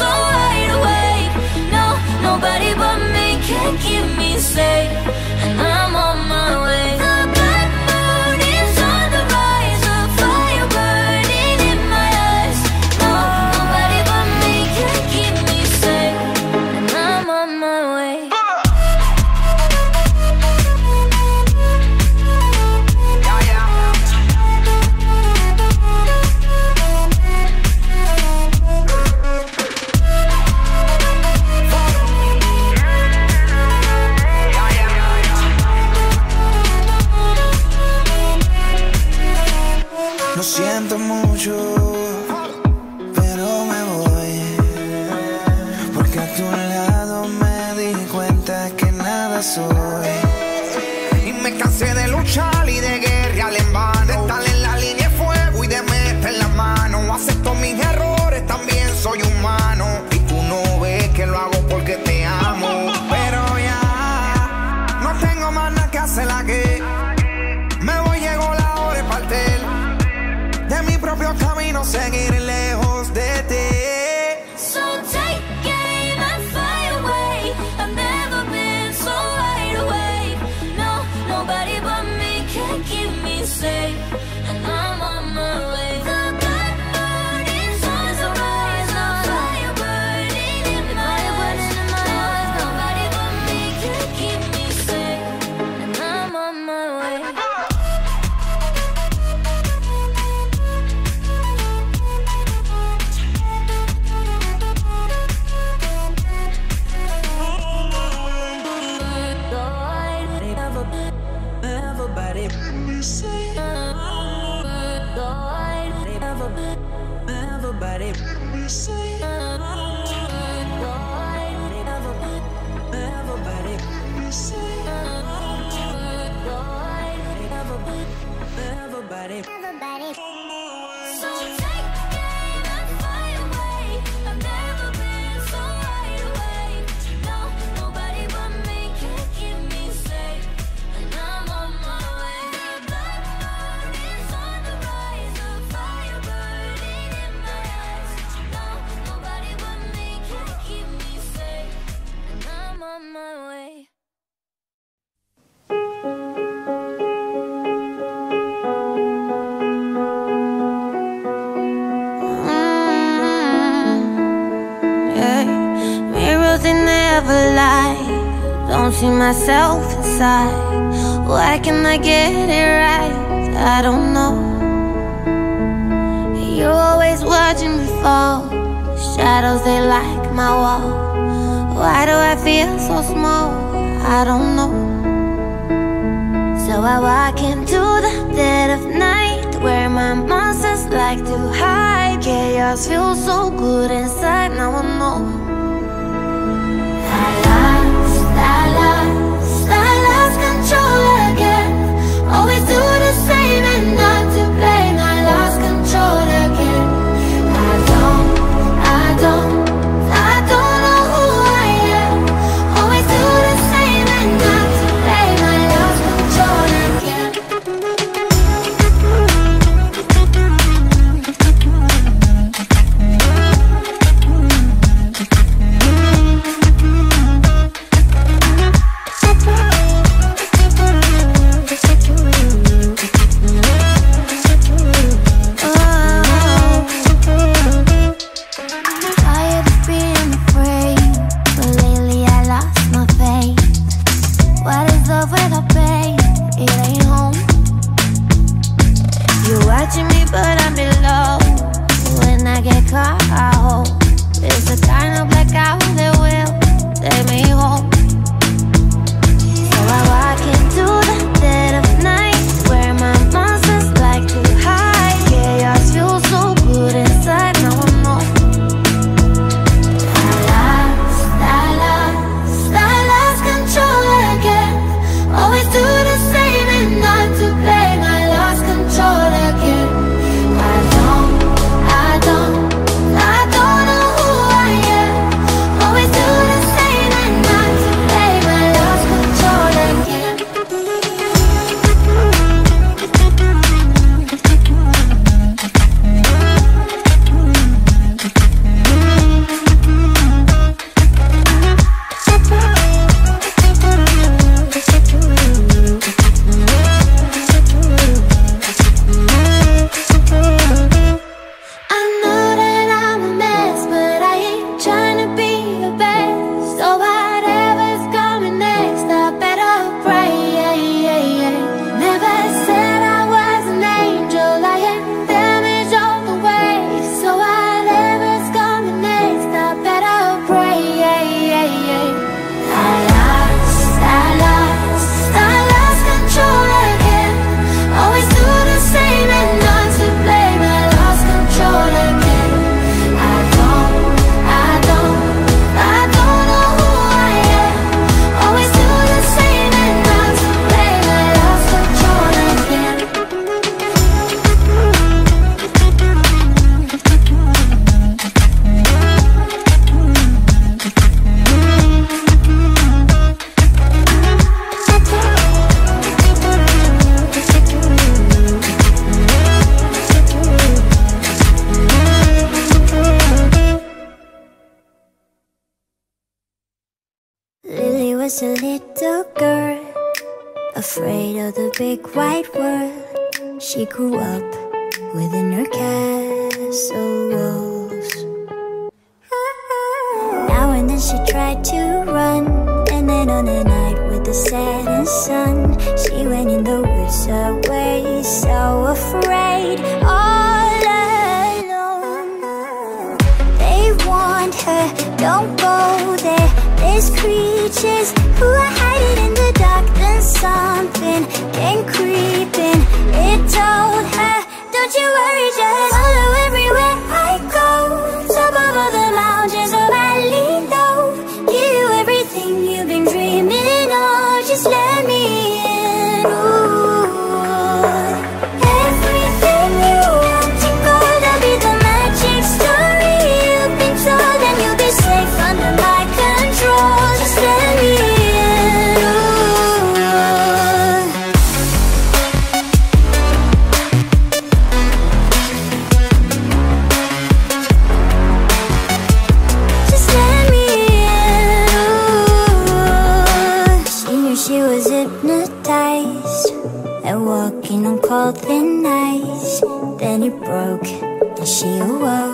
so wide awake. No, nobody but me can keep me safe. myself inside. Why can I get it right? I don't know. You're always watching me fall. Shadows, they like my wall. Why do I feel so small? I don't know. So I walk into the dead of night Where my monsters like to hide. Chaos feels so good inside, now I know. wide world She grew up within her castle walls Now and then she tried to run And then on a night with the setting sun She went in the woods away So afraid. All alone. They want her, don't go there. There's creatures who are hiding in the something came creeping. It told her, don't you worry, just follow everywhere. wish you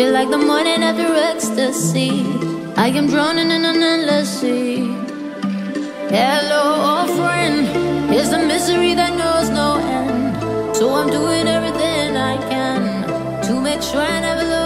Feel like the morning after ecstasy. I am drowning in an endless sea. Hello, old friend. It's a misery that knows no end. So I'm doing everything I can to make sure I never.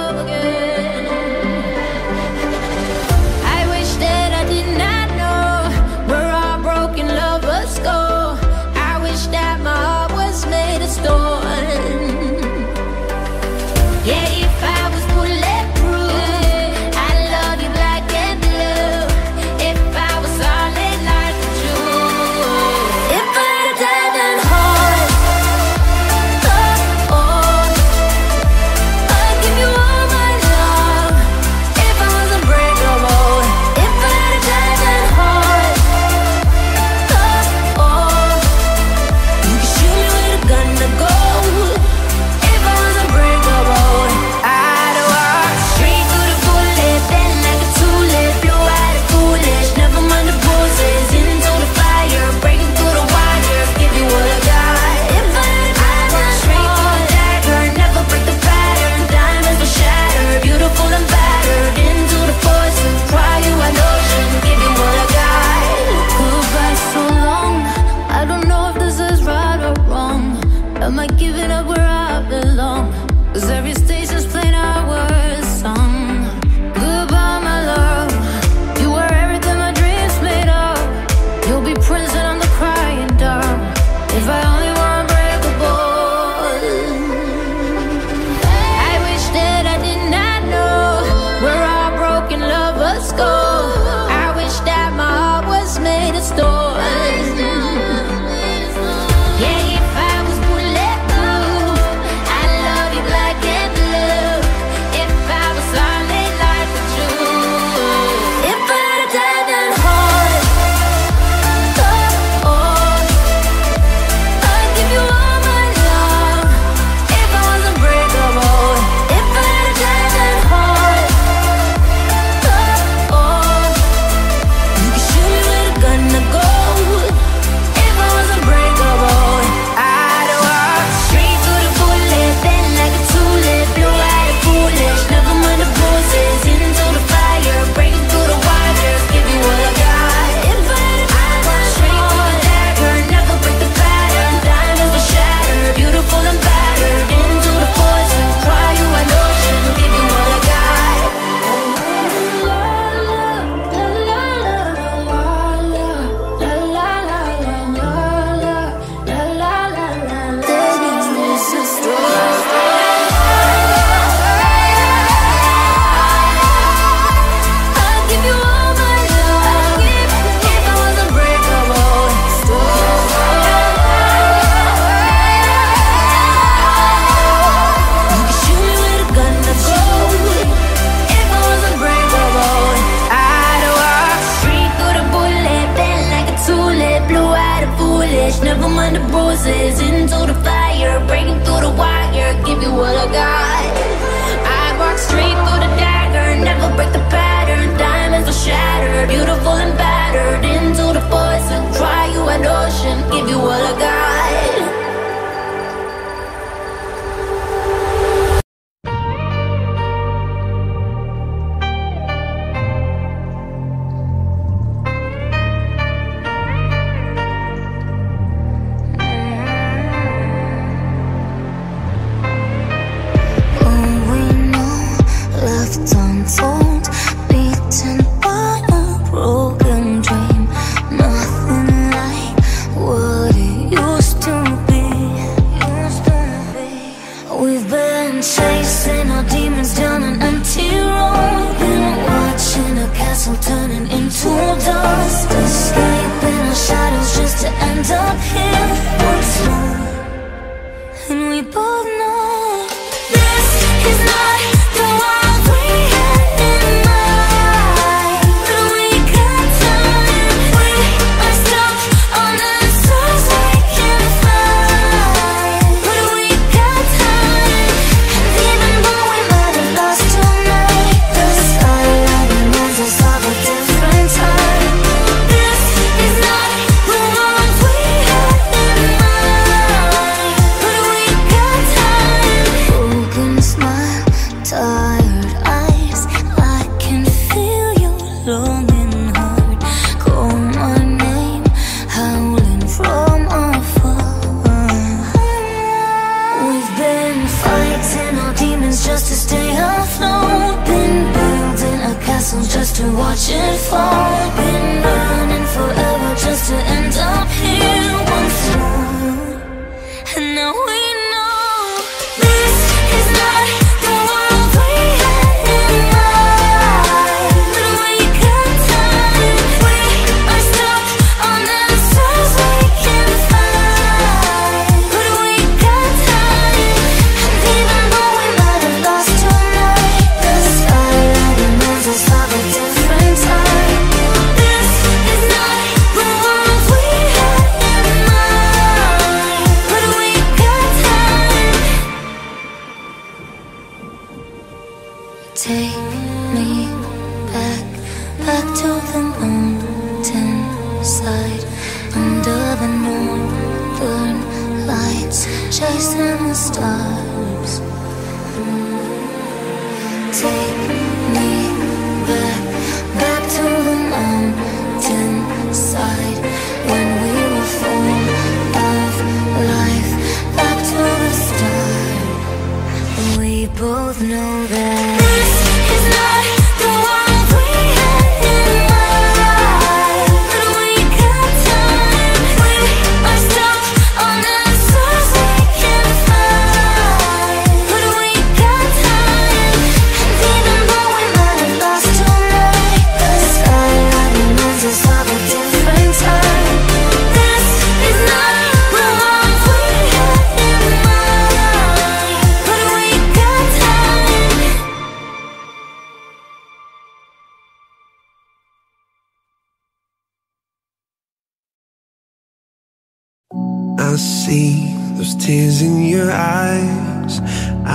we both know that this is not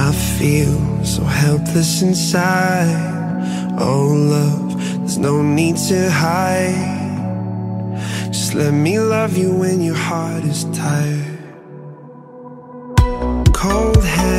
I feel so helpless inside. Oh love, there's no need to hide. Just let me love you when your heart is tired. Cold hands.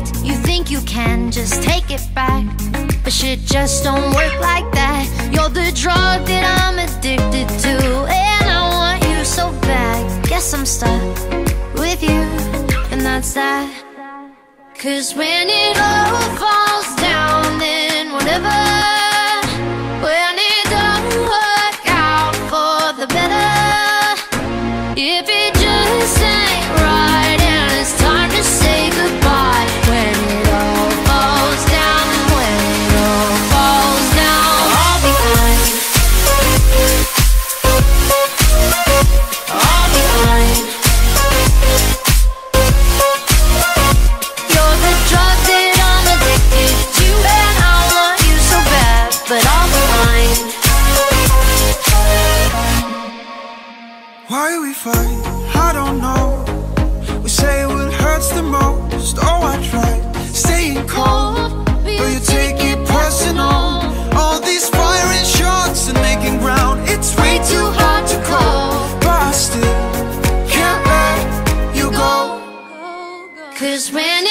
You can just take it back, but shit just don't work like that. You're the drug that I'm addicted to, and I want you so bad. Guess I'm stuck with you, and that's that. Cause when it all falls fight? I don't know. We say what hurts the most. Oh, I tried staying calm, but you take it personal. All these firing shots and making ground. It's way too hard to call, but I still can't let you go. Cause when